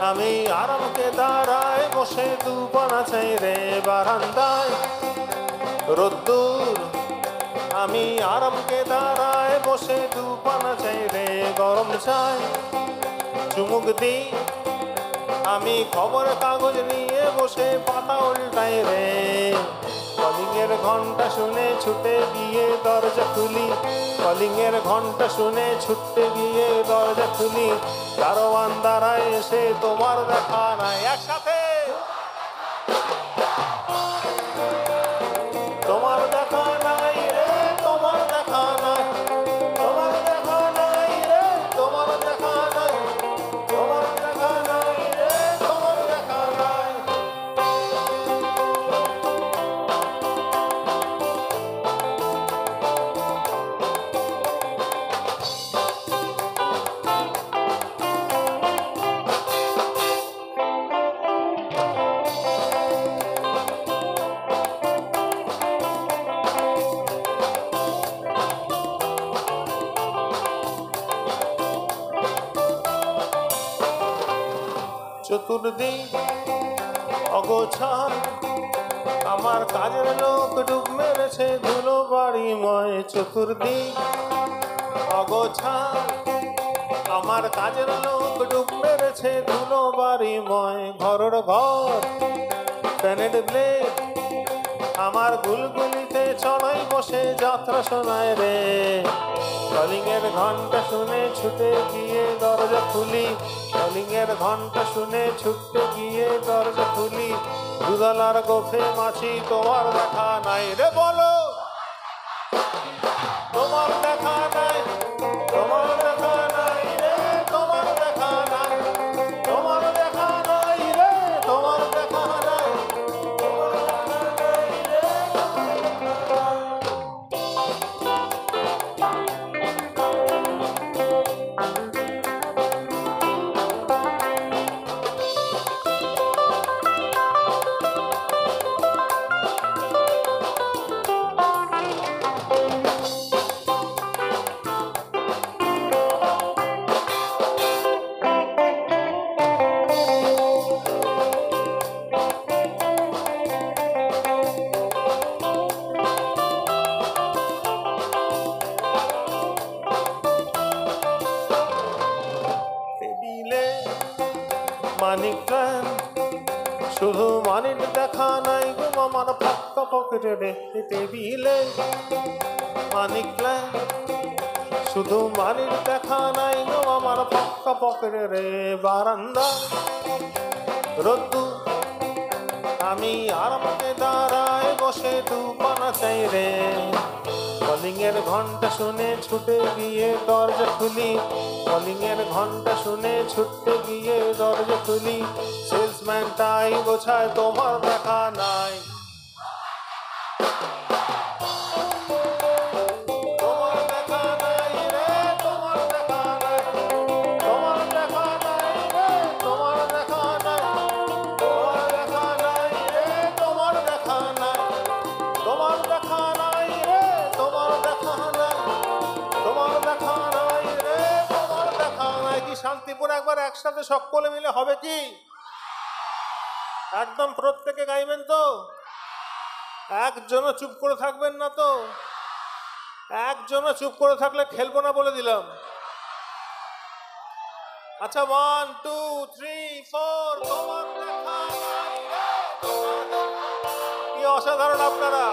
আমি আরামকে দাঁড়ায় বসে দুপানা চাই রে বারান্দায়। রোদ্দুর, আমি আরামকে দাঁড়ায় বসে দুপানা চাই রে গরম চাই চুমুক দিই আমি খবর কাগজ নিয়ে বসে পাতা উল্টাই রে। কলিং এর ঘণ্টা শুনে ছুটে গিয়ে দরজা খুলি। কলিং এর ঘণ্টা শুনে ছুটতে গিয়ে দরজা খুলি। দারোয়ান দাঁড়ায় এসে তোমার দেখা নাই একসাথে। চতুর্দিক অগোছাল আমার কাজের লোক ডুব মেরেছে ধুলো বাড়িময় চতুর্দিক অগোছাল আমার কাজের লোক ডুব মেরেছে ধুলো বাড়িময় ঘরের ঘর। প্যানেট ব্লেড আমার গুলগুলিতে চড়াই বসে যাত্রা শোনায় রে। কলিং এর ঘণ্টা শুনে ছুটে গিয়ে দরজা খুলি। কলিং এর ঘণ্টা শুনে ছুটতে গিয়ে দরজা খুলি। দুদলার গোফে মাছি, তোমার দেখা নাই রে বলো। তোমার দেখা মানিক প্ল্যান শুধু মানিক দেখা নাই গো আমার পাক্কা পকেটে রে টেবিলে। মানিক প্ল্যান শুধু মানিক দেখা নাই গো আমার পাক্কা পকেটে রে বারান্দা। রোদ্দু, আমি আরামকে দাঁড়ায় বসে দুপানা চাই রে। কলিং এর ঘণ্টা শুনে ছুটে গিয়ে দরজা খুলি। কলিংয়ের ঘণ্টা শুনে ছুটতে গিয়ে দরজা খুলি। সেলসম্যান তাই বোঝায়, তোমার দেখা নাই। শান্তিপুর একবার একসাথে সকলে মিলে হবে কি? একদম প্রত্যেকে গাইবেন তো? একজনও চুপ করে থাকবেন না তো? একজনও চুপ করে থাকলে খেলব না বলে দিলাম। আচ্ছা ওয়ান টু থ্রি ফোর। কি অসাধারণ আপনারা।